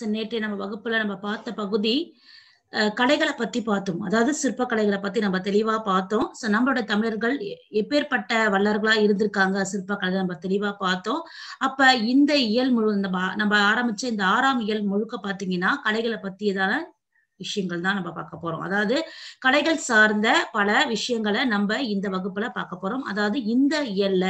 நேற்றைய நம்ம வகுப்புல நம்ம பார்த்த பகுதி கலைகளை பத்தி பார்த்தோம். அதாவது சிற்ப கலைகளை பத்தி நம்ம தெளிவா பார்த்தோம். சோ நம்மளோட தமிழர்கள் எ- எப்பேற்பட்ட வல்லர்களா இருந்திருக்காங்க சிற்ப கலை நம்ம தெளிவா பார்த்தோம். அப்ப இந்த இயல் முழு நம்ம நம்ம ஆரம்பிச்ச இந்த ஆறாம் இயல் முழுக்க பாத்தீங்கன்னா கலைகளை பத்தியதான விஷயங்கள் தான் நம்ம பார்க்க போறோம். அதாவது கலைகள் சார்ந்த பல விஷயங்களை நம்ம இந்த வகுப்புல பார்க்க போறோம். அதாவது இந்த இயல்ல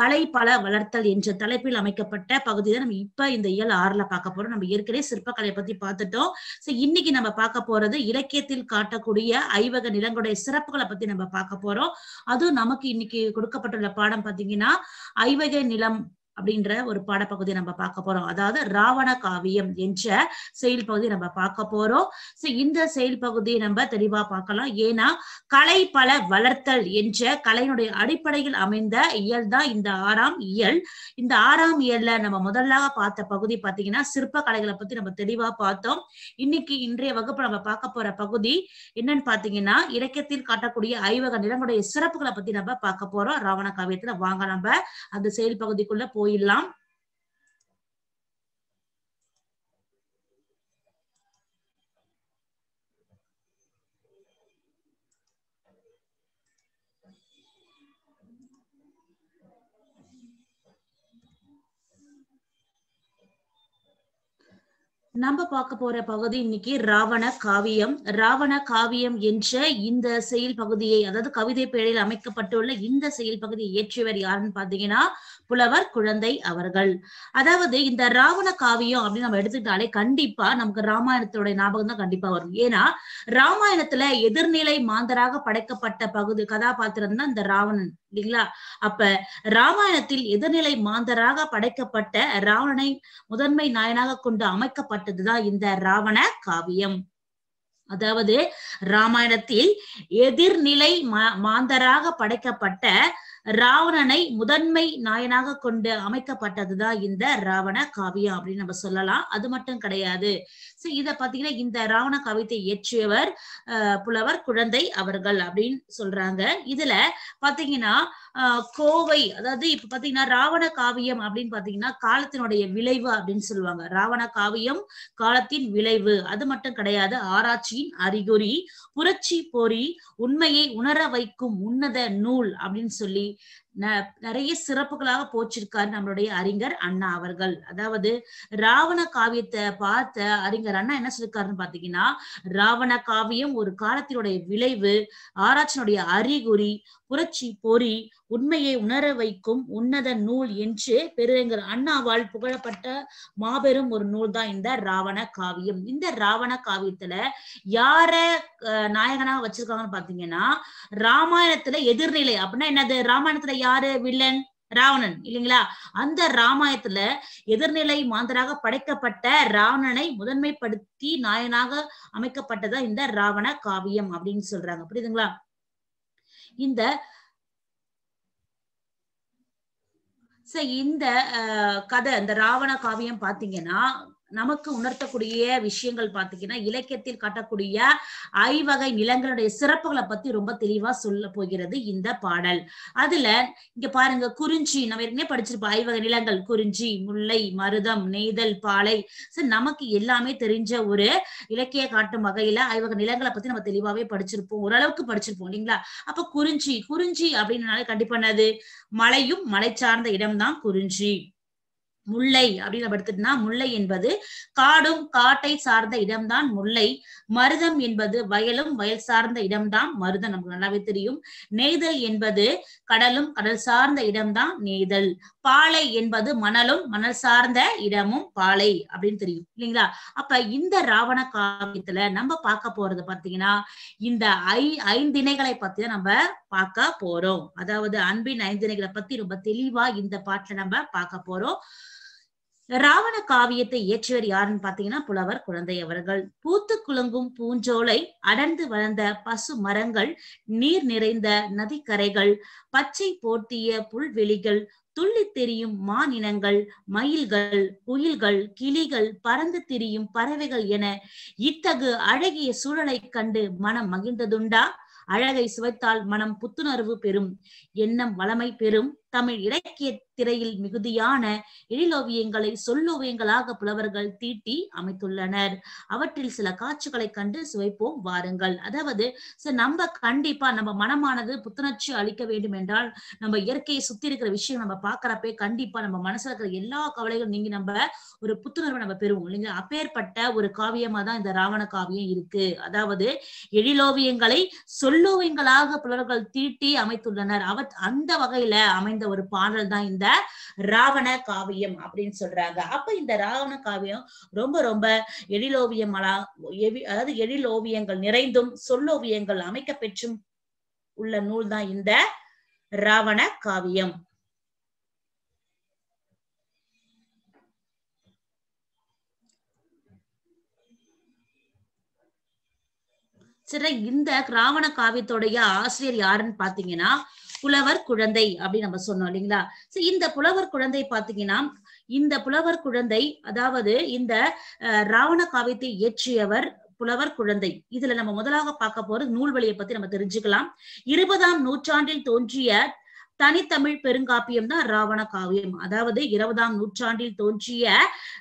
கலை பல வளர்த்தல் என்ற தலைப்பில் அமைக்கப்பட்ட பகுதி தான் நம்ம இப்ப இந்த இயல் ஆறுல பார்க்க போறோம். நம்ம ஏற்கனவே சிற்பக்கலையை பத்தி பார்த்துட்டோம். சோ இன்னைக்கு நம்ம பார்க்க போறது இலக்கியத்தில் காட்டக்கூடிய ஐவக நிலங்களுடைய சிறப்புகளை பத்தி நம்ம பார்க்க போறோம். அதுவும் நமக்கு இன்னைக்கு கொடுக்கப்பட்டுள்ள பாடம் பாத்தீங்கன்னா ஐவகை நிலம் அப்படின்ற ஒரு பாடப்பகுதியை நம்ம பார்க்க போறோம். அதாவது ராவண காவியம் என்ற செயல் பகுதி நம்ம பார்க்க போறோம். சோ இந்த செயல் பகுதியை நம்ம தெளிவா பார்க்கலாம். ஏன்னா கலை பல வளர்த்தல் என்ற கலையினுடைய அடிப்படையில் அமைந்த இயல் தான் இந்த ஆறாம் இயல். இந்த ஆறாம் இயல்ல நம்ம முதலாக பார்த்த பகுதி பாத்தீங்கன்னா சிற்ப கலைகளை பத்தி நம்ம தெளிவா பார்த்தோம். இன்னைக்கு இன்றைய வகுப்பு நம்ம பார்க்க போற பகுதி என்னன்னு பாத்தீங்கன்னா இலக்கியத்தில் காட்டக்கூடிய ஐவக நிலங்களுடைய சிறப்புகளை பத்தி நம்ம பார்க்க போறோம். ராவண காவியத்துல வாங்க நம்ம அந்த செயல் பகுதிக்குள்ள போயிடலாம் நம்ம பார்க்க போற பகுதி இன்னைக்கு ராவண காவியம். ராவண காவியம் என்ற இந்த செயல் பகுதியை அதாவது கவிதை பேழையில் அமைக்கப்பட்டுள்ள இந்த செயல் பகுதியை இயற்றியவர் யாருன்னு பாத்தீங்கன்னா புலவர் குழந்தை அவர்கள். அதாவது இந்த ராவண காவியம் அப்படின்னு நம்ம எடுத்துக்கிட்டாலே கண்டிப்பா நமக்கு ராமாயணத்தோட ஞாபகம் தான் கண்டிப்பா வரும். ஏன்னா ராமாயணத்துல எதிர்நிலை மாந்தராக படைக்கப்பட்ட பகுதி கதாபாத்திரம் தான் இந்த ராவணன் இல்லைங்களா? அப்ப ராமாயணத்தில் எதிர்நிலை மாந்தராக படைக்கப்பட்ட ராவணனை முதன்மை நாயனாக கொண்டு அமைக்கப்பட்ட காட்டுதுதான் இந்த ராவண காவியம். அதாவது ராமாயணத்தில் எதிர்நிலை மாந்தராக படைக்கப்பட்ட ராவணனை முதன்மை நாயனாக கொண்டு அமைக்கப்பட்டதுதான் இந்த ராவண காவியம் அப்படின்னு நம்ம சொல்லலாம். அது மட்டும் கிடையாது. சோ இத பாத்தீங்கன்னா இந்த ராவண காவியத்தை இயற்றியவர் புலவர் குழந்தை அவர்கள் அப்படின்னு சொல்றாங்க. இதுல பாத்தீங்கன்னா கோவை அதாவது இப்ப பாத்தீங்கன்னா ராவண காவியம் அப்படின்னு பாத்தீங்கன்னா காலத்தினுடைய விளைவு அப்படின்னு சொல்லுவாங்க. ராவண காவியம் காலத்தின் விளைவு. அது மட்டும் கிடையாது ஆராய்ச்சியின் அறிகுறி புரட்சி பொறி உண்மையை உணர வைக்கும் உன்னத நூல் அப்படின்னு சொல்லி ந- நிறைய சிறப்புகளாக போச்சிருக்காரு நம்மளுடைய அறிஞர் அண்ணா அவர்கள். அதாவது ராவண காவியத்தை பார்த்த அறிஞர் அண்ணா என்ன சொல்லிருக்காருன்னு பாத்தீங்கன்னா ராவண காவியம் ஒரு காலத்தினுடைய விளைவு ஆராய்ச்சியினுடைய அறிகுறி புரட்சி பொறி உண்மையை உணர வைக்கும் உன்னத நூல் என்று பெருங்கர் அண்ணாவால் புகழப்பட்ட மாபெரும் ஒரு நூல் தான் இந்த ராவண காவியம். இந்த ராவண காவியத்துல யார அஹ், நாயகனா வச்சிருக்காங்கன்னு பாத்தீங்கன்னா ராமாயணத்துல எதிர்நிலை அப்படின்னா என்னது? ராமாயணத்துல யாரு? வில்லன் ராவணன் இல்லைங்களா? அந்த ராமாயணத்துல எதிர்நிலை மாந்தராக படைக்கப்பட்ட ராவணனை முதன்மைப்படுத்தி நாயனாக அமைக்கப்பட்டதா இந்த ராவண காவியம் அப்படின்னு சொல்றாங்க. புரியுதுங்களா? இந்த இந்த கதை இந்த ராவண காவியம் பாத்தீங்கன்னா நமக்கு உணர்த்தக்கூடிய விஷயங்கள் பாத்தீங்கன்னா இலக்கியத்தில் காட்டக்கூடிய ஐவகை நிலங்களுடைய சிறப்புகளை பத்தி ரொம்ப தெளிவா சொல்ல போகிறது இந்த பாடல். அதுல இங்க பாருங்க குறிஞ்சி நம்ம ஏற்கனவே படிச்சிருப்போம் ஐவகை நிலங்கள் குறிஞ்சி முல்லை மருதம் நெய்தல் பாலை. சரி நமக்கு எல்லாமே தெரிஞ்ச ஒரு இலக்கிய காட்டும் வகையில ஐவகை நிலங்களை பத்தி நம்ம தெளிவாவே படிச்சிருப்போம் ஓரளவுக்கு படிச்சிருப்போம் இல்லைங்களா? அப்ப குறிஞ்சி குறிஞ்சி அப்படின்னாலே கண்டிப்பா என்னது? மலையும் மலை சார்ந்த இடம்தான் குறிஞ்சி. முல்லை அப்படின்னு நம்ம முல்லை என்பது காடும் காட்டை சார்ந்த இடம்தான் முல்லை. மருதம் என்பது வயலும் வயல் சார்ந்த இடம்தான் மருதம். நமக்கு நல்லாவே தெரியும். நெய்தல் என்பது கடலும் கடல் சார்ந்த இடம்தான் நெய்தல். பாலை என்பது மணலும் மணல் சார்ந்த இடமும் பாலை அப்படின்னு தெரியும். இல்லைங்களா? அப்ப இந்த ராவண காவியத்துல நம்ம பார்க்க போறது பாத்தீங்கன்னா இந்த ஐ ஐந்திணைகளை பத்தி தான் நம்ம பார்க்க போறோம். அதாவது அன்பின் ஐந்திணைகளை பத்தி ரொம்ப தெளிவா இந்த பாட்டுல நம்ம பார்க்க போறோம். ராவண காவியத்தை இயற்றியவர் யாருன்னு பாத்தீங்கன்னா புலவர் குழந்தை அவர்கள். பூத்து குலுங்கும் பூஞ்சோலை அடர்ந்து வளர்ந்த பசு மரங்கள் நீர் நிறைந்த நதிக்கரைகள் பச்சை போர்த்திய புல்வெளிகள் துள்ளி திரியும் மானினங்கள் மயில்கள் குயில்கள் கிளிகள் பறந்து திரியும் பறவைகள் என இத்தகு அழகிய சூழலைக் கண்டு மனம் மகிழ்ந்ததுண்டா? அழகை சுவைத்தால் மனம் புத்துணர்வு பெறும். எண்ணம் வளமை பெறும். தமிழ் இலக்கிய திரையில் மிகுதியான எழிலோவியங்களை சொல்லோவியங்களாக புலவர்கள் தீட்டி அமைத்துள்ளனர். அவற்றில் சில காட்சிகளை கண்டு சுவைப்போம் வாருங்கள். அதாவது நம்ம கண்டிப்பா நம்ம மனமானது புத்துணர்ச்சி அளிக்க வேண்டும் என்றால் நம்ம இயற்கையை சுத்தி இருக்கிற விஷயம் நம்ம பாக்குறப்பே கண்டிப்பா நம்ம மனசுல இருக்கிற எல்லா கவலைகளும் நீங்க நம்ம ஒரு புத்துணர்வை நம்ம பெறுவோம். இல்லைங்களா? அப்பேற்பட்ட ஒரு காவியமா தான் இந்த ராவண காவியம் இருக்கு. அதாவது எழிலோவியங்களை சொல்லோவியங்களாக புலவர்கள் தீட்டி அமைத்துள்ளனர். அவ அந்த வகையில அமைந்த ஒரு பாடல் தான் இந்த ராவண காவியம் அப்படின்னு சொல்றாங்க. அப்ப இந்த ராவண காவியம் ரொம்ப ரொம்ப எழிலோவியமலா எவி- அதாவது எழிலோவியங்கள் நிறைந்தும் சொல்லோவியங்கள் அமைக்க பெற்றும் உள்ள நூல் தான் இந்த ராவண காவியம். சரி இந்த ராவண காவியத்துடைய ஆசிரியர் யாருன்னு பாத்தீங்கன்னா புலவர் குழந்தை அப்படின்னு நம்ம சொன்னோம் இல்லைங்களா? சோ இந்த புலவர் குழந்தை பாத்தீங்கன்னா இந்த புலவர் குழந்தை அதாவது இந்த அஹ், ராவண காவியத்தை இயற்றியவர் புலவர் குழந்தை. இதுல நம்ம முதலாக பார்க்க போறது நூல்வழியை பத்தி நம்ம தெரிஞ்சுக்கலாம். இருபதாம் நூற்றாண்டில் தோன்றிய தனித்தமிழ் பெருங்காப்பியம் தான் ராவண காவியம். அதாவது இருபதாம் நூற்றாண்டில் தோன்றிய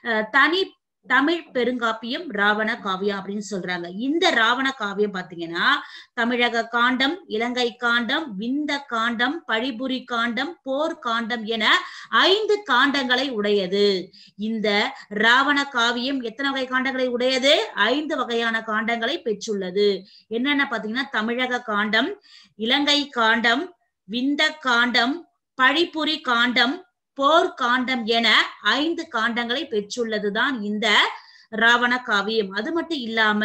அஹ், தனி தமிழ் பெருங்காப்பியம் ராவண காவியம் அப்படின்னு சொல்றாங்க. இந்த ராவண காவியம் பாத்தீங்கன்னா தமிழக காண்டம் இலங்கை காண்டம் விந்த காண்டம் பழிபுரி காண்டம் போர் காண்டம் என ஐந்து காண்டங்களை உடையது. இந்த ராவண காவியம் எத்தனை வகை காண்டங்களை உடையது? ஐந்து வகையான காண்டங்களை பெற்றுள்ளது. என்னென்ன பாத்தீங்கன்னா தமிழக காண்டம் இலங்கை காண்டம் விந்த காண்டம் பழிபுரி காண்டம் போர் காண்டம் என ஐந்து காண்டங்களை பெற்றுள்ளதுதான் இந்த ராவண காவியம். அது மட்டும் இல்லாம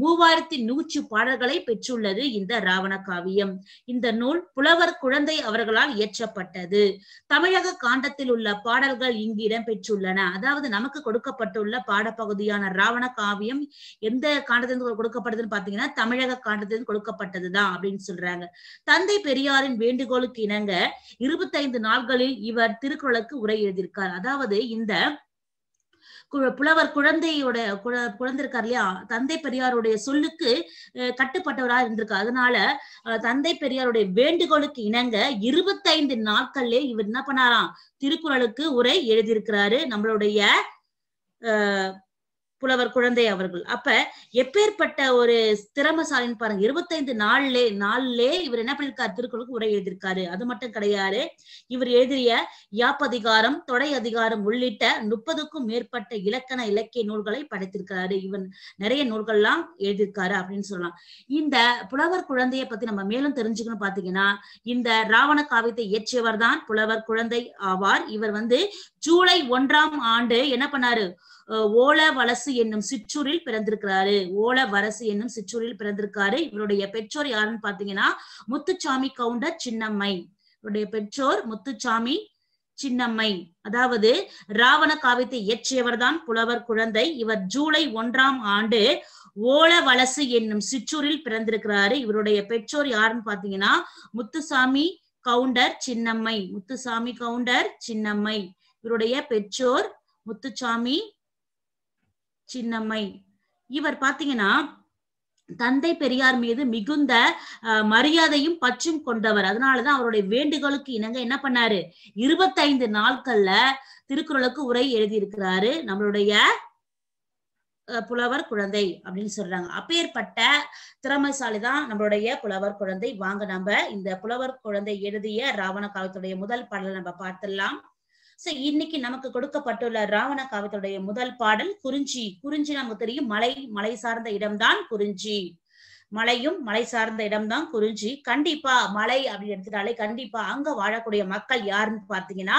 மூவாயிரத்தி நூற்று பாடல்களை பெற்றுள்ளது இந்த ராவண காவியம். இந்த நூல் புலவர் குழந்தை அவர்களால் இயற்றப்பட்டது. தமிழக காண்டத்தில் உள்ள பாடல்கள் இங்கு இடம்பெற்றுள்ளன. அதாவது நமக்கு கொடுக்கப்பட்டுள்ள பாடப்பகுதியான ராவண காவியம் எந்த காண்டத்திலிருந்து கொடுக்கப்பட்டதுன்னு பாத்தீங்கன்னா தமிழக காண்டத்திலிருந்து கொடுக்கப்பட்டதுதான் அப்படின்னு சொல்றாங்க. தந்தை பெரியாரின் வேண்டுகோளுக்கு இணங்க இருபத்தைந்து நாள்களில் இவர் திருக்குறளுக்கு உரை எழுதியிருக்கார். அதாவது இந்த புலவர் குழந்தையோட குழ- குழந்தை இருக்கார் இல்லையா? தந்தை பெரியாருடைய சொல்லுக்கு அஹ், கட்டுப்பட்டவரா இருந்திருக்கார். அதனால தந்தை பெரியாருடைய வேண்டுகோளுக்கு இணங்க இருபத்தைந்து நாட்கள்ல இவர் என்ன பண்ணாராம்? திருக்குறளுக்கு உரை எழுதியிருக்கிறாரு. நம்மளுடைய புலவர் குழந்தை அவர்கள். அப்ப எப்பேற்பட்ட ஒரு திறமசாலின்னு பாருங்க இருபத்தைந்து நாள்லே நாள்லே இவர் என்ன பண்ணிருக்காரு திருக்குறளுக்கு உரை எழுதியிருக்காரு. அது மட்டும் கிடையாது. இவர் எழுதிய யாப்பதிகாரம் தொடை அதிகாரம் உள்ளிட்ட முப்பதுக்கும் மேற்பட்ட இலக்கண இலக்கிய நூல்களை படைத்திருக்கிறாரு. இவன் நிறைய நூல்கள்லாம் எழுதியிருக்காரு அப்படின்னு சொல்லலாம். இந்த புலவர் குழந்தையை பத்தி நம்ம மேலும் தெரிஞ்சுக்கணும் பாத்தீங்கன்னா இந்த ராவண காவியத்தை இயற்றியவர் தான் புலவர் குழந்தை ஆவார். இவர் வந்து ஜூலை ஒன்றாம் ஆண்டு என்ன பண்ணாரு? ஓல வலசு என்னும் சிற்றூரில் பிறந்திருக்கிறாரு. ஓல வரசு என்னும் சிற்றூரில் பிறந்திருக்காரு. இவருடைய பெற்றோர் யாருன்னு பாத்தீங்கன்னா முத்துச்சாமி கவுண்டர் சின்னம்மை. இவருடைய பெற்றோர் முத்துச்சாமி சின்னம்மை. அதாவது ராவண காவியத்தை இயற்றியவர் தான் புலவர் குழந்தை. இவர் ஜூலை ஒன்றாம் ஆண்டு ஓல வலசு என்னும் சிற்றூரில் பிறந்திருக்கிறாரு. இவருடைய பெற்றோர் யாருன்னு பாத்தீங்கன்னா முத்துசாமி கவுண்டர் சின்னம்மை. முத்துசாமி கவுண்டர் சின்னம்மை. இவருடைய பெற்றோர் முத்துசாமி சின்னம்மை. இவர் பாத்தீங்கன்னா தந்தை பெரியார் மீது மிகுந்த அஹ், மரியாதையும் பற்றும் கொண்டவர். அதனாலதான் அவருடைய வேண்டுகோளுக்கு இணங்க என்ன பண்ணாரு? இருபத்தைந்து நாட்கள்ல திருக்குறளுக்கு உரை எழுதியிருக்கிறாரு. நம்மளுடைய அஹ், புலவர் குழந்தை அப்படின்னு சொல்றாங்க. அப்பேற்பட்ட திறமைசாலி தான் நம்மளுடைய புலவர் குழந்தை. வாங்க நம்ம இந்த புலவர் குழந்தை எழுதிய ராவண காலத்துடைய முதல் பாடலை நம்ம பார்த்துடலாம். சோ இன்னைக்கு நமக்கு கொடுக்கப்பட்டுள்ள ராவண காவியத்துடைய முதல் பாடல் குறிஞ்சி. குறிஞ்சி நமக்கு தெரியும் மலை மலை சார்ந்த இடம்தான் குறிஞ்சி. மலையும் மலை சார்ந்த இடம்தான் குறிஞ்சி. கண்டிப்பா மலை அப்படின்னு எடுத்துட்டாலே கண்டிப்பா அங்க வாழக்கூடிய மக்கள் யாருன்னு பாத்தீங்கன்னா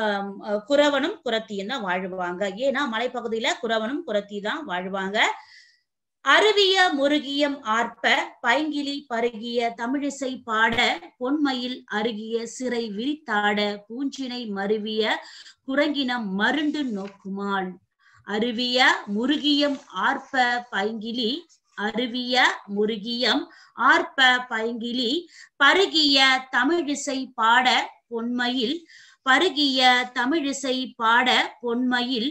ஆஹ் குறவனும் குரத்தியும் தான் வாழ்வாங்க. ஏன்னா மலைப்பகுதியில குறவனும் குரத்தி தான் வாழ்வாங்க. அருவிய முருகியம் ஆர்ப்ப பைங்கிலி பருகிய தமிழிசை பாட பொன்மயில் அருகிய சிறை விரித்தாட பூஞ்சினை மருவிய குரங்கினம் மருண்டு நோக்குமாள். அருவிய முருகியம் ஆர்ப்ப பைங்கிலி அருவிய முருகியம் ஆர்ப்ப பைங்கிலி பருகிய தமிழிசை பாட பொன்மயில் பருகிய தமிழிசை பாட பொன்மயில்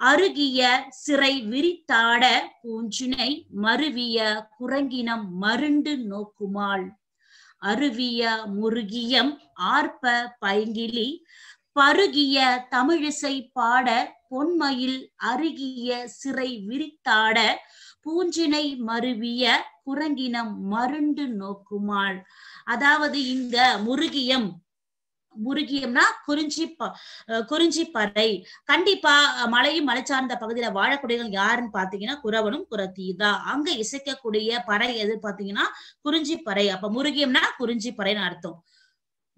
அருகிய சிறை விரித்தாட பூஞ்சினை மருவிய குரங்கினம் மருண்டு நோக்குமாள். அருவிய முருகியம் ஆர்ப்ப பைங்கிலி பருகிய தமிழிசை பாட பொன்மயில் அருகிய சிறை விரித்தாட பூஞ்சினை மருவிய குரங்கினம் மருண்டு நோக்குமாள். அதாவது இங்க முருகியம் முருகியம்னா குறிஞ்சி ப- குறிஞ்சி பறை. கண்டிப்பா மலையும் மலை சார்ந்த பகுதியில வாழக்கூடியவங்க யாருன்னு பாத்தீங்கன்னா குறவனும் குரத்தி தான் அங்க இசைக்கக்கூடிய பறை எது பாத்தீங்கன்னா குறிஞ்சி பறை. அப்ப முருகியம்னா குறிஞ்சி பறைன்னு அர்த்தம்.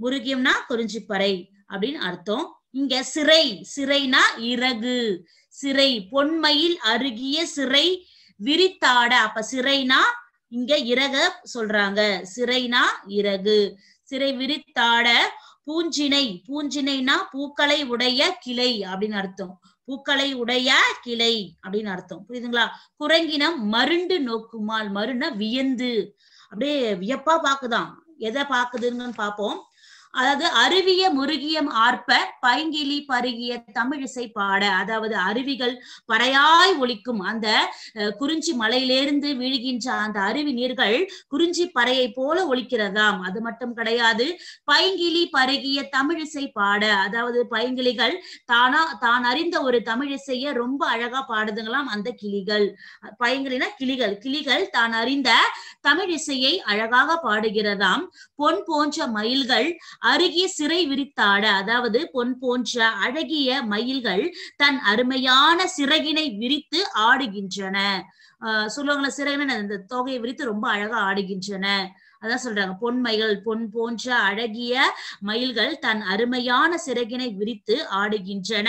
முருகியம்னா குறிஞ்சி பறை அப்படின்னு அர்த்தம். இங்க சிறை சிறைனா இறகு. சிறை பொன்மையில் அருகிய சிறை விரித்தாட. அப்ப சிறைனா இங்க இறக சொல்றாங்க. சிறைனா இறகு. சிறை விரித்தாட பூஞ்சினை பூஞ்சினைனா பூக்களை உடைய கிளை அப்படின்னு அர்த்தம். பூக்களை உடைய கிளை அப்படின்னு அர்த்தம். புரியுதுங்களா? குரங்கினம் மருண்டு நோக்குமால் மருண்ட வியந்து. அப்படியே வியப்பா பாக்குதான் எதை பாக்குதுன்னு பாப்போம். அதாவது அருவிய முருகியம் ஆர்ப்ப பைங்கிலி பருகிய தமிழிசை பாட அதாவது அருவிகள் பறையாய் ஒழிக்கும் அந்த குறிஞ்சி மலையிலிருந்து விழுகின்ற அந்த அருவி நீர்கள் குறிஞ்சி பறையை போல ஒழிக்கிறதாம் அது மட்டும் கிடையாது பைங்கிலி பருகிய தமிழிசை பாட அதாவது பைங்கிளிகள் தானா தான் அறிந்த ஒரு தமிழிசைய ரொம்ப அழகா பாடுதுங்களாம் அந்த கிளிகள். பைங்கிலினா கிளிகள் கிளிகள் தான் அறிந்த தமிழிசையை அழகாக பாடுகிறதாம். பொன் போன்ற மயில்கள் அருகிய சிறை விரித்தாட அதாவது பொன் போன்ற அழகிய மயில்கள் தன் அருமையான சிறகினை விரித்து ஆடுகின்றன. அஹ் சொல்லுவாங்களா சிறகின இந்த தொகையை விரித்து ரொம்ப அழகா ஆடுகின்றன. அதான் சொல்றாங்க. பொன் பொன் போன்ற அழகிய மயில்கள் தன் அருமையான சிறகினை விரித்து ஆடுகின்றன.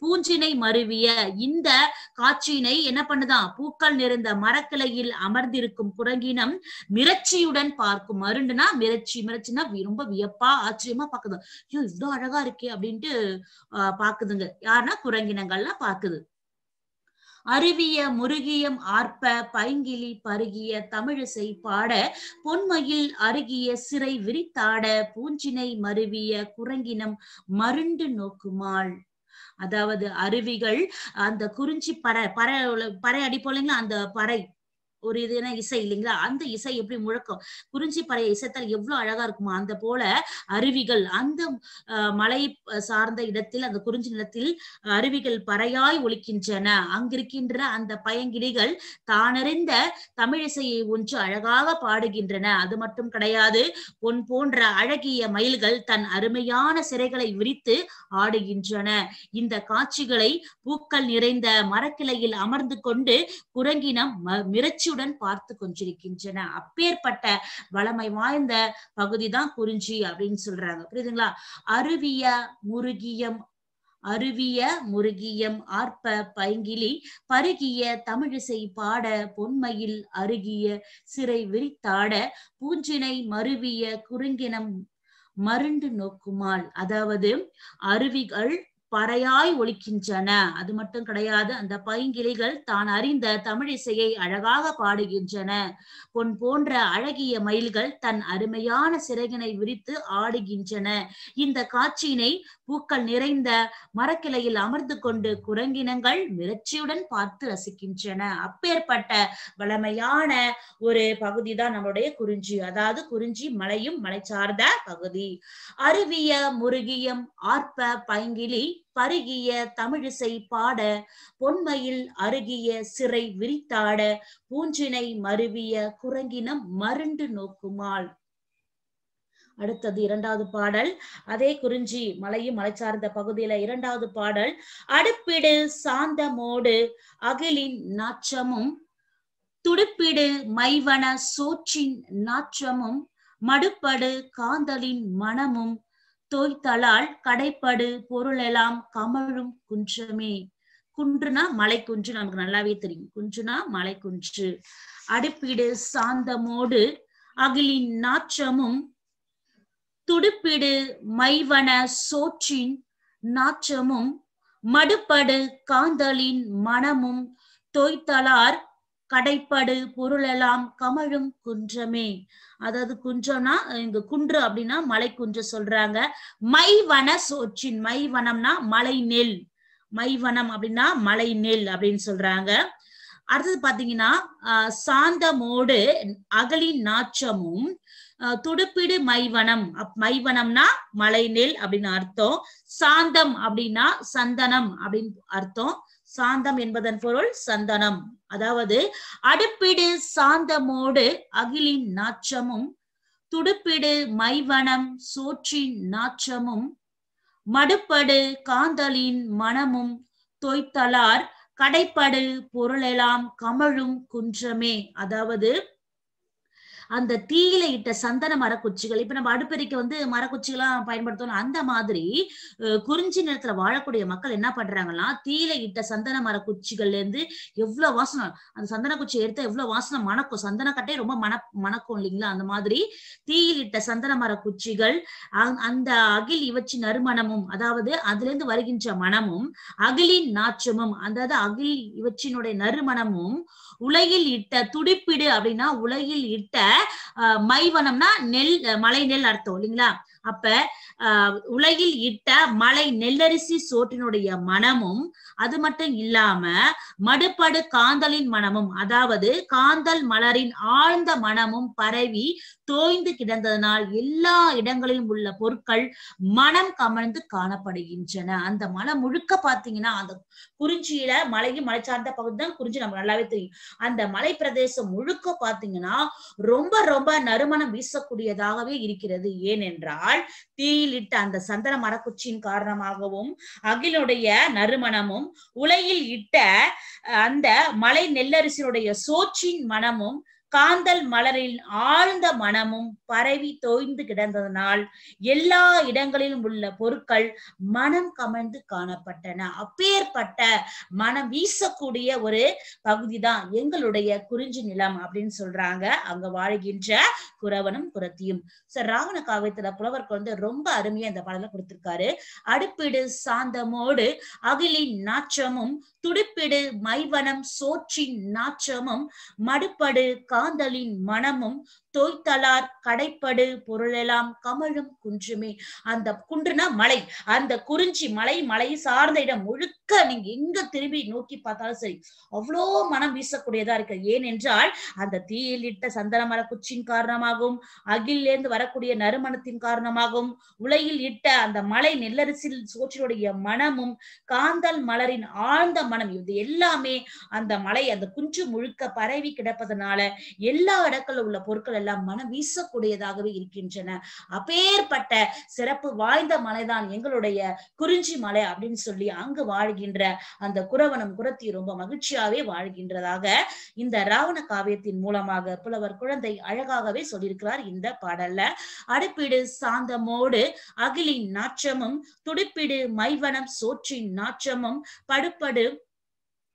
பூஞ்சினை மருவிய இந்த காட்சியினை என்ன பண்ணுதான்? பூக்கள் நிறைந்த மரக்கிளையில் அமர்ந்திருக்கும் குரங்கினம் மிரட்சியுடன் பார்க்கும். மருண்டுனா மிரட்சி மிரட்சினா ரொம்ப வியப்பா ஆச்சரியமா பாக்குது ஐயோ இவ்வளவு அழகா இருக்கே அப்படின்ட்டு ஆஹ் பாக்குதுங்க யாருன்னா குரங்கினங்கள்லாம் பாக்குது அருவிய முருகியம் ஆர்ப்ப பைங்கிலி பருகிய தமிழிசை பாட பொன்மையில் அருகிய சிறை விரித்தாட பூஞ்சினை மருவிய குரங்கினம் மருண்டு நோக்குமாள். அதாவது அருவிகள் அந்த குறிஞ்சி பறை பறை பறை அடிப்போம் அந்த பறை. ஒரு இது இசை இல்லைங்களா? அந்த இசை எப்படி முழக்கம்? குறிஞ்சி பறைய இசைத்தால் எவ்வளவு அழகா இருக்குமா அந்த போல அருவிகள் அந்த மலை சார்ந்த இடத்தில் அந்த குறிஞ்சி நிலத்தில் அருவிகள் பறையாய் ஒலிக்கின்றன. அங்கிருக்கின்ற அந்த பயங்கிளிகள் தானறிந்த தமிழிசையை ஒன்று அழகாக பாடுகின்றன. அது மட்டும் கிடையாது பொன் போன்ற அழகிய மயில்கள் தன் அருமையான சிறைகளை விரித்து ஆடுகின்றன. இந்த காட்சிகளை பூக்கள் நிறைந்த மரக்கிளையில் அமர்ந்து கொண்டு குரங்கினம் ம- மகிழ்ச்சியுடன் பார்த்து கொண்டிருக்கின்றன. அப்பேற்பட்ட வளமை வாய்ந்த பகுதிதான் குறிஞ்சி அப்படின்னு சொல்றாங்க. புரியுதுங்களா? அருவிய முருகியம் அருவிய முருகியம் ஆர்ப்ப பைங்கிலி பருகிய தமிழிசை பாட பொன்மையில் அருகிய சிறை விரித்தாட பூஞ்சினை மருவிய குறுங்கினம் மருண்டு நோக்குமாள். அதாவது அருவிகள் பறையாய் ஒலிக்கின்றன அது மட்டும் கிடையாது அந்த பைங்கிளிகள் தான் அறிந்த தமிழிசையை அழகாக பாடுகின்றன. பொன் போன்ற அழகிய மயில்கள் தன் அருமையான சிறகினை விரித்து ஆடுகின்றன. இந்த காட்சியினை பூக்கள் நிறைந்த மரக்கிளையில் அமர்ந்து கொண்டு குரங்கினங்கள் மிரட்சியுடன் பார்த்து ரசிக்கின்றன. அப்பேற்பட்ட வளமையான ஒரு பகுதி தான் நம்மளுடைய குறிஞ்சி. அதாவது குறிஞ்சி மலையும் மலை சார்ந்த பகுதி. அருவிய முருகியம் ஆர்ப்ப பைங்கிலி பருகிய தமிழிசை பாட பொன்மையில் அருகிய சிறை விரித்தாட பூஞ்சினை மருவிய குரங்கினம் மருண்டு நோக்குமாள். அடுத்தது இரண்டாவது பாடல். அதே குறிஞ்சி மலையும் மலை சார்ந்த பகுதியில இரண்டாவது பாடல். அடுப்பிடு சாந்தமோடு அகிலின் நாச்சமும் துடுப்பிடு மைவன சோற்றின் நாற்றமும் மடுப்படு காந்தலின் மனமும் தோய்த்தலால் கடைப்படு பொருளெல்லாம் கமழும் குன்றமே. குன்றுனா மலை குன்று நமக்கு நல்லாவே தெரியும். குன்றுனா மலை குன்று அடுப்பிடு சாந்தமோடு அகிலின் நாற்றமும் துடுப்பிடு மைவன சோற்றின் நாற்றமும் மடுப்படு காந்தலின் மனமும் தோய்த்தலார் கடைப்படு பொருளெல்லாம் கமழும் குன்றமே. அதாவது குன்றம்னா இங்க குன்று அப்படின்னா மலை குன்று சொல்றாங்க. மைவன சோற்றின் மைவனம்னா மலை நெல் மைவனம் அப்படின்னா மலை நெல் அப்படின்னு சொல்றாங்க. அடுத்தது பாத்தீங்கன்னா ஆஹ் சாந்தமோடு அகலின் நாச்சமும் அஹ் துடுப்பிடு மைவனம். அப்- மைவனம்னா மலை நெல் அப்படின்னு அர்த்தம். சாந்தம் அப்படின்னா சந்தனம் அப்படின்னு அர்த்தம். சாந்தம் என்பதன் பொருள் சந்தனம். அதாவது அடுப்பிடு சாந்தமோடு அகிலின் நாச்சமும் துடுப்பிடு மைவனம் சோற்றின் நாச்சமும் மடுப்படு காந்தலின் மனமும் தொய்த்தலார் கடைப்படு பொருளெல்லாம் கமழும் குன்றமே. அதாவது அந்த தீயில இட்ட சந்தன மரக்குச்சிகள் இப்ப நம்ம அடுப்பெரிக்க வந்து மரக்குச்சிகள்லாம் பயன்படுத்தணும் அந்த மாதிரி குறிஞ்சி நிலத்துல வாழக்கூடிய மக்கள் என்ன பண்றாங்கன்னா தீயில இட்ட சந்தன மரக்குச்சிகள்ல இருந்து எவ்வளவு வாசனை அந்த சந்தன குச்சி எடுத்தா எவ்வளவு வாசனை மணக்கும். சந்தன கட்டை ரொம்ப மண மணக்கும் இல்லைங்களா? அந்த மாதிரி தீயில் இட்ட சந்தன மர குச்சிகள் அந்த அகில் இவச்சி நறுமணமும் அதாவது அதுல இருந்து வருகின்ற மனமும் அகிலின் நாச்சமும் அதாவது அகில் இவற்றினுடைய நறுமணமும் உலகில் இட்ட துடிப்பிடு அப்படின்னா உலகில் இட்ட மைவனம்னா நெல் மலை நெல் அர்த்தம் இல்லைங்களா? அப்ப அஹ், உலகில் இட்ட மலை நெல்லரிசி சோற்றினுடைய மனமும் அது மட்டும் இல்லாம மடுப்படு காந்தலின் மனமும் அதாவது காந்தல் மலரின் ஆழ்ந்த மனமும் பரவி தோய்ந்து கிடந்ததனால் எல்லா இடங்களிலும் உள்ள பொருட்கள் மனம் கமழ்ந்து காணப்படுகின்றன. அந்த மலை முழுக்க பாத்தீங்கன்னா அந்த குறிஞ்சியில மலையும் மலை சார்ந்த பகுதி தான் குறிஞ்சி நம்ம நல்லாவே தெரியும். அந்த மலை பிரதேசம் முழுக்க பாத்தீங்கன்னா ரொம்ப ரொம்ப நறுமணம் வீசக்கூடியதாகவே இருக்கிறது. ஏனென்றால் தீயிலிட்ட அந்த சந்தன மரக்குச்சியின் காரணமாகவும் அகிலுடைய நறுமணமும் உலையில் இட்ட அந்த மலை நெல்லரிசியுடைய சோற்றின் மனமும் காந்தல் மலரில் ஆழ்ந்த மனமும் பரவி தோய்ந்து கிடந்ததனால் எல்லா இடங்களிலும் உள்ள பொருட்கள் மனம் கமழ்ந்து காணப்பட்டன. அப்பேற்பட்ட மனம் வீசக்கூடிய ஒரு பகுதிதான் எங்களுடைய குறிஞ்சி நிலம் அப்படின்னு சொல்றாங்க. அங்க வாழ்கின்ற குறவனும் குரத்தியும் சார் ராவண காவியத்துல புலவர்கள் வந்து ரொம்ப அருமையா இந்த பாடலை கொடுத்திருக்காரு. அடுப்பிடு சாந்தமோடு அகிலின் நாச்சமும் துடுப்பிடு மைவனம் சோற்றின் நாச்சமும் மடுப்படு காதலின் மனமும் தோய்த்தலார் கடைப்படு பொருளெல்லாம் கமழும் குன்றுமே. அந்த குன்றுனா மலை. அந்த குறிஞ்சி மலை மலை சார்ந்த இடம் முழுக்க நீங்க எங்க திரும்பி நோக்கி பார்த்தாலும் சரி அவ்வளோ மனம் வீசக்கூடியதா இருக்கு. ஏனென்றால் அந்த தீயிலிட்ட சந்தன மர குச்சியின் காரணமாகவும் அகிலேந்து வரக்கூடிய நறுமணத்தின் காரணமாகவும் உலகில் இட்ட அந்த மலை நெல்லரிசில் சோற்றினுடைய மனமும் காந்தல் மலரின் ஆழ்ந்த மனம் இது எல்லாமே அந்த மலை அந்த குஞ்சு முழுக்க பரவி கிடப்பதனால எல்லா இடங்களில் உள்ள பொருட்கள் எல்லாம் மனம் வீசக்கூடியதாகவே இருக்கின்றன. அப்பேற்பட்ட சிறப்பு வாய்ந்த மலைதான் எங்களுடைய குறிஞ்சி மலை அப்படின்னு சொல்லி அங்கு வாழ்கின்ற அந்த குரவனம் குரத்தி ரொம்ப மகிழ்ச்சியாவே வாழ்கின்றதாக இந்த ராவண காவியத்தின் மூலமாக புலவர் குழந்தை அழகாகவே சொல்லியிருக்கிறார் இந்த பாடல்ல. அடுப்பிடு சாந்தமோடு அகிலின் நாச்சமும் துடிப்பிடு மைவனம் சோற்றின் நாச்சமும் படுப்படு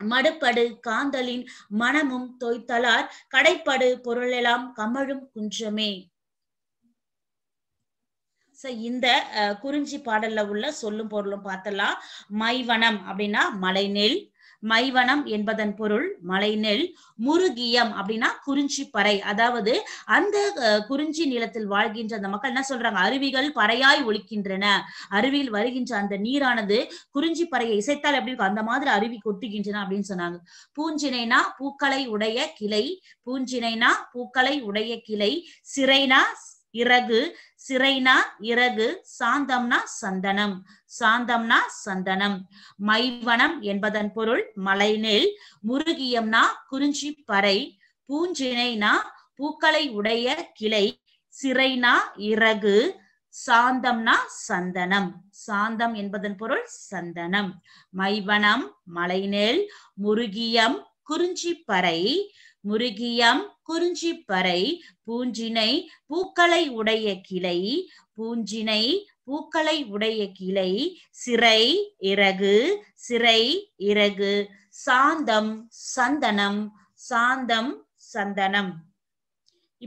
மடுப்படு காந்தலின் மனமும் தொய்த்தலார். கடைப்படு பொருளெல்லாம் கமழும் குன்றமே. இந்த அஹ், குறிஞ்சி பாடல்ல உள்ள சொல்லும் பொருளும் பார்த்தலாம் மைவனம் அப்படின்னா மலைநெல். மைவனம் என்பதன் பொருள் மலைநெல் முருகியம் அப்படின்னா குறிஞ்சி பறை. அதாவது அந்த குறிஞ்சி நிலத்தில் வாழ்கின்ற அந்த மக்கள் என்ன சொல்றாங்க? அருவிகள் பறையாய் ஒழிக்கின்றன அருவியில் வருகின்ற அந்த நீரானது குறிஞ்சி பறையை இசைத்தால் எப்படி இருக்கும்? அந்த மாதிரி அருவி கொட்டுகின்றன அப்படின்னு சொன்னாங்க. பூஞ்சினைனா பூக்களை உடைய கிளை பூஞ்சினைனா பூக்களை உடைய கிளை சிறைனா இறகு சிறைனா இறகு சாந்தம்னா சந்தனம். சாந்தம்னா சந்தனம். மைவனம் என்பதன் பொருள் மலைநெல் முருகியம்னா குறிஞ்சி பறை பூஞ்சினைனா பூக்களை உடைய கிளை சிறைனா இறகு சாந்தம்னா சந்தனம். சாந்தம் என்பதன் பொருள் சந்தனம். மைவனம் மலைநெல் முருகியம் குறிஞ்சி பறை முருகியம் குறிஞ்சிப்பறை பூஞ்சினை பூக்களை உடைய கிளை பூஞ்சினை பூக்களை உடைய கிளை சிறை இறகு சிறை இறகு சாந்தம் சந்தனம் சாந்தம் சந்தனம்.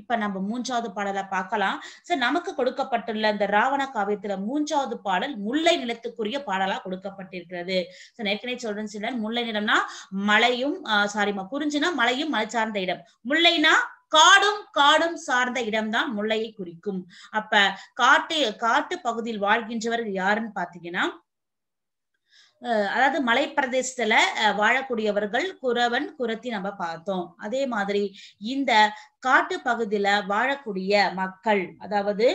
இப்ப நம்ம மூன்றாவது பாடலை பார்க்கலாம். சார் நமக்கு கொடுக்கப்பட்டுள்ள இந்த ராவண காவியத்துல மூன்றாவது பாடல் முல்லை நிலத்துக்குரிய பாடலா கொடுக்கப்பட்டிருக்கிறது. சார் ஏற்கனவே சொல்றேன் சிலர் முல்லை நிலம்னா மலையும் சாரிமா குறிஞ்சினா மலையும் மலை சார்ந்த இடம். முல்லைனா காடும் காடும் சார்ந்த இடம்தான் முல்லையை குறிக்கும். அப்ப காட்டு காட்டு பகுதியில் வாழ்கின்றவர்கள் யாருன்னு பாத்தீங்கன்னா அதாவது மலை பிரதேசத்துல அஹ் வாழக்கூடியவர்கள் குறவன் குரத்தி நம்ம பார்த்தோம். அதே மாதிரி இந்த காட்டு பகுதியில வாழக்கூடிய மக்கள் அதாவது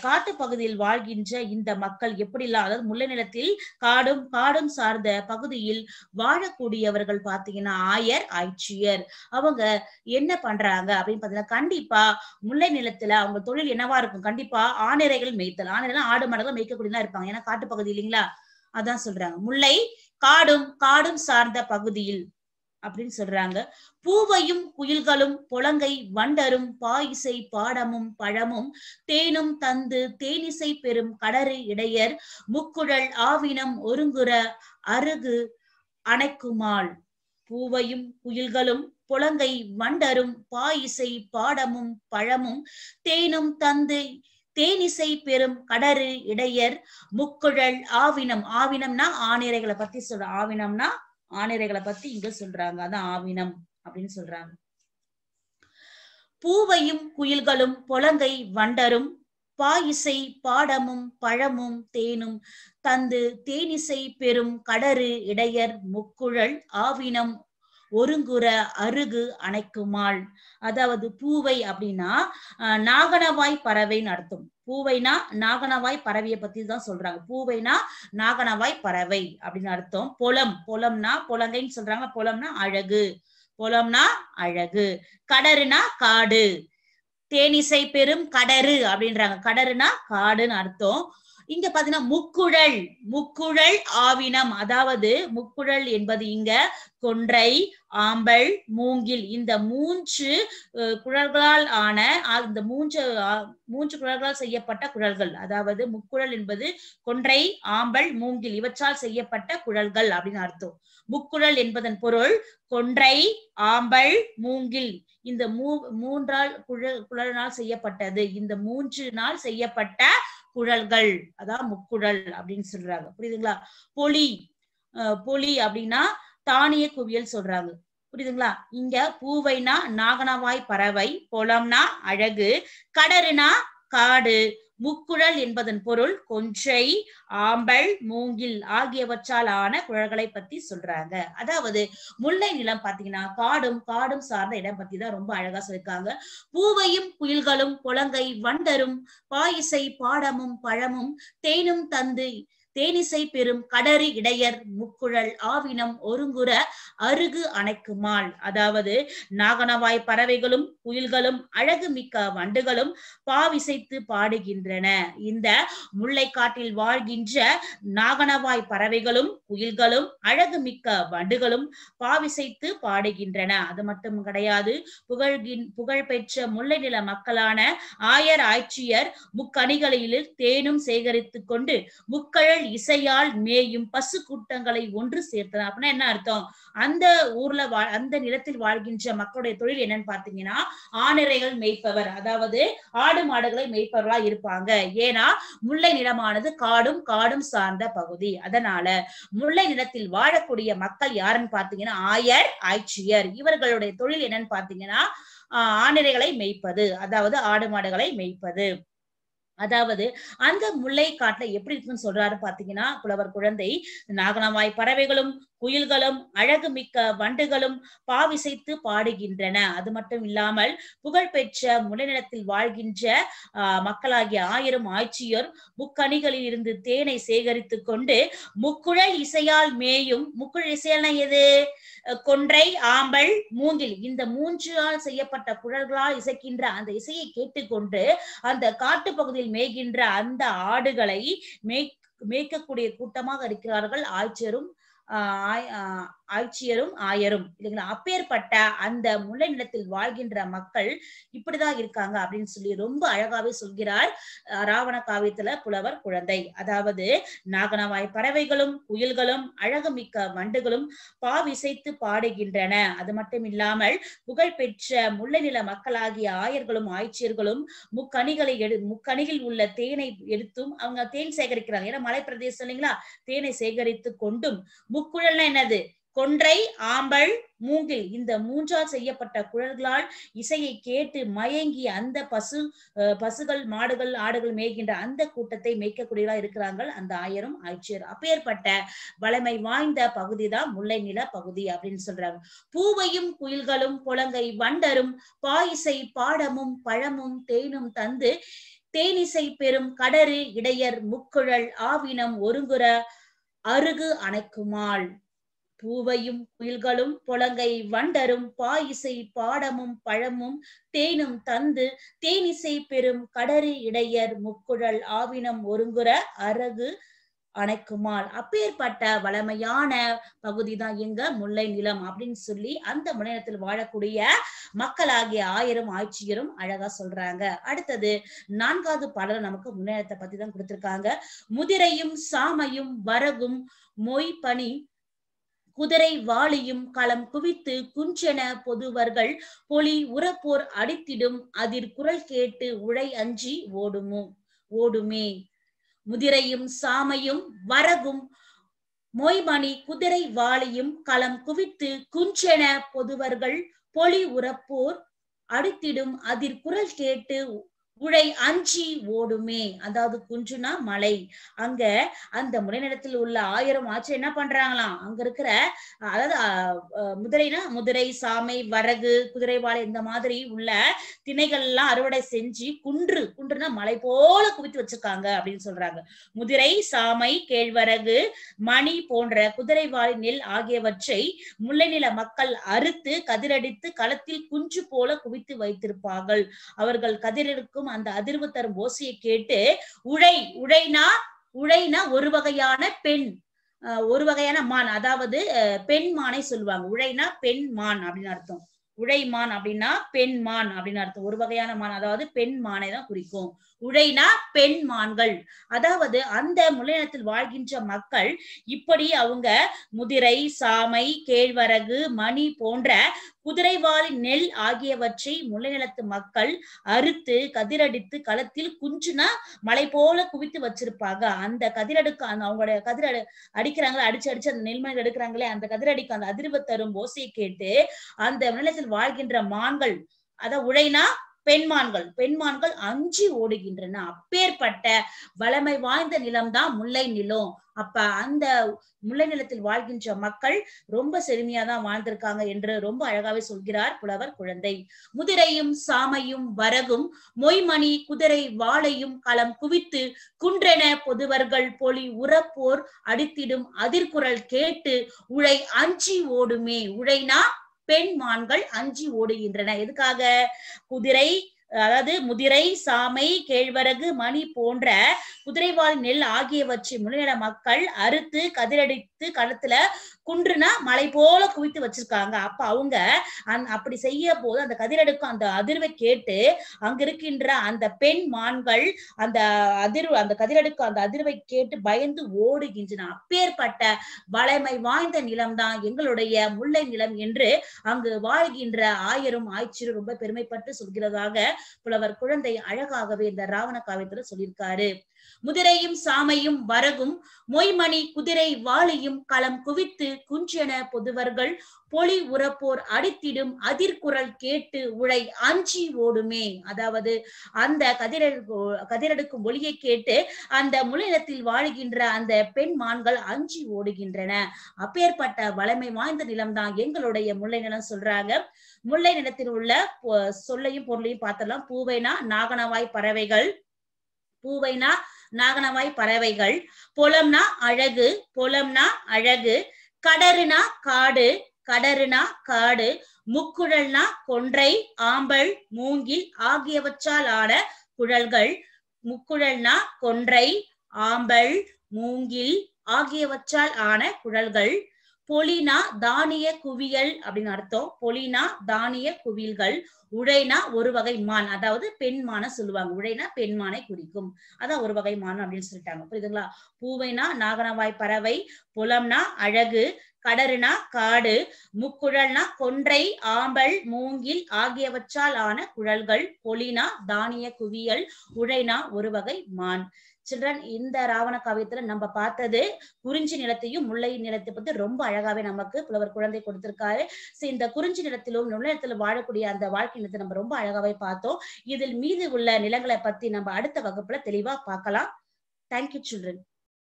காட்டு பகுதியில் வாழ்கின்ற இந்த மக்கள் எப்படிலாம் அதாவது முல்லை நிலத்தில் காடும் காடும் சார்ந்த பகுதியில் வாழக்கூடியவர்கள் பாத்தீங்கன்னா ஆயர் ஆய்ச்சியர். அவங்க என்ன பண்றாங்க அப்படின்னு பாத்தீங்கன்னா கண்டிப்பா முல்லை நிலத்துல அவங்க தொழில் என்னவா இருக்கும்? கண்டிப்பா ஆணிரைகள் மேய்த்தல் ஆணிரைகள் ஆடு மாடுகள் மேய்க்கக்கூடியதான் இருப்பாங்க. ஏன்னா காட்டு பகுதி இல்லைங்களா? அதான் சொல்றாங்க. முல்லை காடும் காடும் சார்ந்த பகுதியில் அப்படின்னு சொல்றாங்க. பூவையும் குயில்களும் புலங்கை வண்டரும் பாயிசை பாடமும் பழமும் தேனும் தந்து தேனிசை பெறும் கடறு இடையர் முக்குழல் ஆவினம் ஒருங்குற அருகு அணைக்குமாள். பூவையும் குயில்களும் புலங்கை வண்டரும் பாயிசை பாடமும் பழமும் தேனும் தந்து தேனிசை பெறும் கடறு இடையர் முக்குழல் ஆவினம். ஆவினம்னா ஆணிரைகளை பத்தி சொல்ற ஆவினம்னா ஆணிரைகளை பத்தி இங்க சொல்றாங்க. அதான் ஆவினம் அப்படின்னு சொல்றாங்க. பூவையும் குயில்களும் புலங்கை வண்டரும் பாயிசை பாடமும் பழமும் தேனும் தந்து தேனிசை பெறும் கடறு இடையர் முக்குழல் ஆவினம் ஒருங்குற அருகு அணைக்குமாள். அதாவது பூவை அப்படின்னா நாகனவாய் பறவைன்னு அர்த்தம். பூவைனா நாகனவாய் பறவையை பத்தி தான் சொல்றாங்க. பூவைனா நாகனவாய் பறவை அப்படின்னு அர்த்தம். புலம் புலம்னா புலங்கைன்னு சொல்றாங்க. புலம்னா அழகு. புலம்னா அழகு. கடறுனா காடு. தேனிசை பெரும் கடறு அப்படின்றாங்க. கடறுனா காடுன்னு அர்த்தம். இங்க பாத்தீங்கன்னா முக்குழல் முக்குழல் ஆவினம். அதாவது முக்குழல் என்பது இங்க கொன்றை ஆம்பல் மூங்கில். இந்த மூன்று குழல்களால் ஆன இந்த மூன்று மூன்று குழல்களால் செய்யப்பட்ட குழல்கள். அதாவது முக்குழல் என்பது கொன்றை ஆம்பல் மூங்கில். இவற்றால் செய்யப்பட்ட குழல்கள் அப்படின்னு அர்த்தம். முக்குழல் என்பதன் பொருள் கொன்றை ஆம்பல் மூங்கில். இந்த மூ மூன்றால் குழல் குழலினால் செய்யப்பட்டது. இந்த மூன்று நாள் செய்யப்பட்ட குழல்கள் அதான் முக்குழல் அப்படின்னு சொல்றாங்க. புரியுதுங்களா? பொலி அஹ் பொலி அப்படின்னா தானிய குவியல் சொல்றாங்க. புரியுதுங்களா? இங்க பூவைனா நாகனவாய் பறவை பொலம்னா அழகு கடறுனா காடு முக்குழல் என்பதன் பொருள் கொன்றை ஆம்பல் மூங்கில் ஆகியவற்றால் ஆன குழல்களை பத்தி சொல்றாங்க. அதாவது முல்லை நிலம் பாத்தீங்கன்னா காடும் காடும் சார்ந்த இடம் பத்தி தான் ரொம்ப அழகா சொல்லியிருக்காங்க. பூவையும் குயில்களும் குழந்தை வண்டரும் பாயிசை பாடமும் பழமும் தேனும் தந்து தேனிசை பெறும் கடறி இடையர் முக்குழல் ஆவினம் ஒருங்குற அருகு அணைக்குமாள். அதாவது நாகனவாய் பறவைகளும் குயில்களும் அழகு மிக்க வண்டுகளும் பாவிசைத்து பாடுகின்றன. இந்த முல்லை காட்டில் வாழ்கின்ற நாகனவாய் பறவைகளும் குயில்களும் அழகு மிக்க வண்டுகளும் பாவிசைத்து பாடுகின்றன. அது மட்டும் கிடையாது புகழ்கின் புகழ்பெற்ற முல்லை நில மக்களான ஆயர் ஆய்ச்சியர் முக்கணிகளில் தேனும் சேகரித்துக் கொண்டு முக்கழல் இசையால் மேயும் பசு கூட்டங்களை ஒன்று சேர்த்தன. அப்படின்னா என்ன அர்த்தம்? அந்த ஊர்ல வா- அந்த நிலத்தில் வாழ்கின்ற மக்களுடைய தொழில் என்னன்னு பாத்தீங்கன்னா ஆணிரைகள் மேய்ப்பவர். அதாவது ஆடு மாடுகளை மேய்ப்பவர்களா இருப்பாங்க. ஏன்னா முல்லை நிலமானது காடும் காடும் சார்ந்த பகுதி. அதனால முல்லை நிலத்தில் வாழக்கூடிய மக்கள் யாருன்னு பாத்தீங்கன்னா ஆயர் ஆய்ச்சியர். இவர்களுடைய தொழில் என்னன்னு பாத்தீங்கன்னா ஆஹ் ஆணிரைகளை மேய்ப்பது. அதாவது ஆடு மாடுகளை மேய்ப்பது. அதாவது அந்த முல்லை காட்டுல எப்படி இருக்குன்னு சொல்றாரு பாத்தீங்கன்னா புலவர் குழந்தை நாகனவாய் பறவைகளும் குயில்களும் அழகு மிக்க வண்டுகளும் பாவிசைத்து பாடுகின்றன. அது மட்டும் இல்லாமல் புகழ்பெற்ற முல்லைநிலத்தில் வாழ்கின்ற மக்களாகிய ஆயிரம் ஆட்சியர் முக்கணிகளில் இருந்து தேனை சேகரித்துக் கொண்டு முக்குழல் இசையால் மேயும் முக்குழல் இசையான எது? கொன்றை ஆம்பல் மூங்கில். இந்த மூன்றால் செய்யப்பட்ட குழல்களால் இசைக்கின்ற அந்த இசையை கேட்டுக்கொண்டு அந்த காட்டு பகுதியில் மேய்கின்ற அந்த ஆடுகளை மேய் மேய்க்கக்கூடிய கூட்டமாக இருக்கிறார்கள் ஆய்ச்சரும் ஆஹ் ஆஹ் ஆட்சியரும் ஆயரும். இல்லைங்களா? அப்பேற்பட்ட அந்த முல்லை நிலத்தில் வாழ்கின்ற மக்கள் இப்படிதான் இருக்காங்க அப்படின்னு சொல்லி ரொம்ப அழகாவே சொல்கிறார் அஹ் ராவண காவியத்துல புலவர் குழந்தை. அதாவது நாகனவாய் பறவைகளும் குயில்களும் அழகுமிக்க வண்டுகளும் பாவிசைத்து பாடுகின்றன. அது மட்டும் இல்லாமல் புகழ்பெற்ற முல்லை நில மக்களாகிய ஆயர்களும் ஆய்ச்சியர்களும் முக்கணிகளை எடு முக்கணியில் உள்ள தேனை எடுத்தும் அவங்க தேன் சேகரிக்கிறாங்க. ஏன்னா மலை பிரதேசம் இல்லைங்களா? தேனை சேகரித்து கொண்டும் முக்குழல்னா என்னது? கொன்றை ஆம்பல் மூங்கில் இந்த மூன்றால் செய்யப்பட்ட குழல்களால் இசையை கேட்டு மயங்கி அந்த பசு பசுகள் மாடுகள் ஆடுகள் மேய்கின்ற அந்த கூட்டத்தை மேய்க்கக்கூடியவர்களா இருக்கிறார்கள். அந்த ஆயரும் ஆட்சியர் அப்பேற்பட்ட வளமை வாய்ந்த பகுதி தான் முல்லை நில பகுதி அப்படின்னு சொல்றாங்க. பூவையும் குயில்களும் குழந்தை வண்டரும் பாயிசை பாடமும் பழமும் தேனும் தந்து தேனிசை பெறும் கடறு இடையர் முக்குழல் ஆவினம் ஒருங்குற அருகு அணைக்குமாள். பூவையும் குயில்களும் புலங்கை வண்டரும் பாயிசை பாடமும் பழமும் தேனும் தந்து தேனிசை பெறும் கடறு இடையர் முக்குழல் ஆவினம் ஒருங்குற அரகு அணைக்குமாள் அப்பேற்பட்ட வளமையான பகுதி தான் எங்க முல்லை நிலம் அப்படின்னு சொல்லி அந்த முனையத்தில் வாழக்கூடிய மக்களாகிய ஆயிரம் ஆட்சியரும் அழகா சொல்றாங்க. அடுத்தது நான்காவது பாடல் நமக்கு முன்னேற்றத்தை பத்தி தான் கொடுத்திருக்காங்க. முதிரையும் சாமையும் வரகும் மொய் பனி குதிரை வாளியும் களம் குவித்து குஞ்சென பொதுவர்கள் பொலி உரப்போர் அடித்திடும் அதிர் குரல் கேட்டு உழை அஞ்சி ஓடுமோ? ஓடுமே. முதிரையும் சாமையும் வரகும் மொய்மணி குதிரை வாளியும் களம் குவித்து குஞ்சென பொதுவர்கள் பொலி உரப்போர் அடித்திடும் அதிர் குரல் கேட்டு உழை அஞ்சி ஓடுமே. அதாவது குஞ்சுனா மலை. அங்க அந்த முனைநிலத்தில் உள்ள ஆயிரம் ஆச்சு என்ன பண்றாங்களாம்? அங்க இருக்கிற அதாவது முதிரைனா முதிரை சாமை வரகு குதிரைவாழை இந்த மாதிரி உள்ள திணைகள் எல்லாம் அறுவடை செஞ்சு குன்று குன்றுனா மலை போல குவித்து வச்சிருக்காங்க அப்படின்னு சொல்றாங்க. முதிரை சாமை கேழ்வரகு மணி போன்ற குதிரைவாழி நெல் ஆகியவற்றை முல்லை நில மக்கள் அறுத்து கதிரடித்து களத்தில் குஞ்சு போல குவித்து வைத்திருப்பார்கள். அவர்கள் கதிரெடுக்கும் அந்த அதிர்வு தரும் ஓசையை கேட்டு உழை உழைனா உழைனா ஒரு வகையான பெண். ஒரு வகையான மான். அதாவது பெண் மானை சொல்லுவாங்க. உழைனா பெண் மான் அப்படின்னு அர்த்தம். உழைமான் அப்படின்னா பெண் மான் அப்படின்னு அர்த்தம். ஒரு வகையான மான். அதாவது பெண் மானை தான் குறிக்கும். உழைனா பெண் மான்கள் அதாவது அந்த முல்லைநிலத்தில் வாழ்கின்ற மக்கள் இப்படி அவங்க முதிரை சாமை கேழ்வரகு மணி போன்ற குதிரைவாலி நெல் ஆகியவற்றை முல்லைநிலத்து மக்கள் அறுத்து கதிரடித்து களத்தில் குஞ்சுனா மலை போல குவித்து வச்சிருப்பாங்க. அந்த கதிரடுக்கு அந்த அவங்களுடைய கதிர அடிக்கிறாங்களே அடிச்சு அடிச்சு அந்த நெல்மணிகள் எடுக்கிறாங்களே அந்த கதிரடிக்கு அந்த அதிர்வு தரும் ஓசையை கேட்டு அந்த நிலத்தில் வாழ்கின்ற மான்கள் அத உழைனா பெண்மான்கள் பெண்மான்கள் அஞ்சி ஓடுகின்றன. அப்பேற்பட்ட வளமை வாய்ந்த நிலம்தான் முல்லை நிலம். அப்ப அந்த முல்லை நிலத்தில் வாழ்கின்ற மக்கள் ரொம்ப செழுமையா தான் வாழ்ந்திருக்காங்க என்று ரொம்ப அழகாவே சொல்கிறார் புலவர் குழந்தை. முதிரையும் சாமையும் வரகும் மொய்மணி குதிரை வாளையும் களம் குவித்து குன்றென பொதுவர்கள் பொலி உரப்போர் அடித்திடும் அதிர்குரல் கேட்டு உழை அஞ்சி ஓடுமே. உழைனா பெண் மான்கள் அஞ்சி ஓடுகின்றன. எதுக்காக? குதிரை அதாவது முதிரை சாமை கேழ்வரகு மணி போன்ற குதிரைவால் நெல் ஆகியவற்றை முன்னிட மக்கள் அறுத்து கதிரடித்து களத்துல குன்றுனா மலை போல குவித்து வச்சிருக்காங்க. அப்ப அவங்க அந் அப்படி செய்ய போது அந்த கதிரடுக்கும் அந்த அதிர்வை கேட்டு அங்க இருக்கின்ற அந்த பெண் மான்கள் அந்த அதிர்வு அந்த கதிரடுக்கு அந்த அதிர்வை கேட்டு பயந்து ஓடுகின்றன. அப்பேற்பட்ட வளமை வாய்ந்த நிலம்தான் எங்களுடைய முல்லை நிலம் என்று அங்கு வாழ்கின்ற ஆயரும் ஆய்ச்சியரும் ரொம்ப பெருமைப்பட்டு சொல்கிறதாக புலவர் குழந்தை அழகாகவே இந்த ராவண காவியத்துல சொல்லியிருக்காரு. முதிரையும் சாமையும் வரகும் மொய்மணி குதிரை வாளியும் களம் குவித்து குஞ்சென பொதுவர்கள் பொலி உரப்போர் அடித்திடும் அதிர்குரல் கேட்டு உழை அஞ்சி ஓடுமே. அதாவது அந்த கதிரெடு கதிரெடுக்கும் ஒளியை கேட்டு அந்த முழுநிலத்தில் வாழ்கின்ற அந்த பெண் மான்கள் அஞ்சி ஓடுகின்றன. அப்பேற்பட்ட வளமை வாய்ந்த நிலம்தான் எங்களுடைய முல்லை நிலம் சொல்றாங்க. முல்லை நிலத்தில் உள்ள சொல்லையும் பொருளையும் பார்த்தலாம். பூவைனா நாகனவாய் பறவைகள் பூவைனா நாகனவாய் பறவைகள். பொலம்னா அழகு பொலம்னா அழகு. கடறுனா காடு கடறுனா காடு. முக்குழல்னா கொன்றை ஆம்பல் மூங்கில் ஆகியவற்றால் ஆன குழல்கள். முக்குழல்னா கொன்றை ஆம்பல் மூங்கில் ஆகியவற்றால் ஆன குழல்கள். பொலினா தானிய குவியல் அப்படின்னு அர்த்தம். பொலினா தானிய குவியல்கள் உழைனா ஒரு வகை மான். அதாவது பெண்மான சொல்லுவாங்க. உழைனா பெண் மானை குறிக்கும். அதான் ஒரு வகை மான் அப்படின்னு சொல்லிட்டாங்க. புரியுதுங்களா? பூவைனா நாகனவாய் பறவை புலம்னா அழகு கடறுனா காடு முக்குழல்னா கொன்றை ஆம்பல் மூங்கில் ஆகியவற்றால் ஆன குழல்கள். பொலினா தானிய குவியல் உழைனா ஒரு வகை மான். சில்ட்ரன் இந்த ராவண காவியத்துல நம்ம பார்த்தது குறிஞ்சி நிலத்தையும் முல்லை நிலத்தை பத்தி ரொம்ப அழகாவே நமக்கு புலவர் குழந்தை கொடுத்திருக்காரு. சோ இந்த குறிஞ்சி நிலத்திலும் முல்லை நிலத்திலும் வாழக்கூடிய அந்த வாழ்க்கை நிலத்தை நம்ம ரொம்ப அழகாவே பார்த்தோம். இதில் மீது உள்ள நிலங்களை பத்தி நம்ம அடுத்த வகுப்புல தெளிவா பார்க்கலாம். Thank you children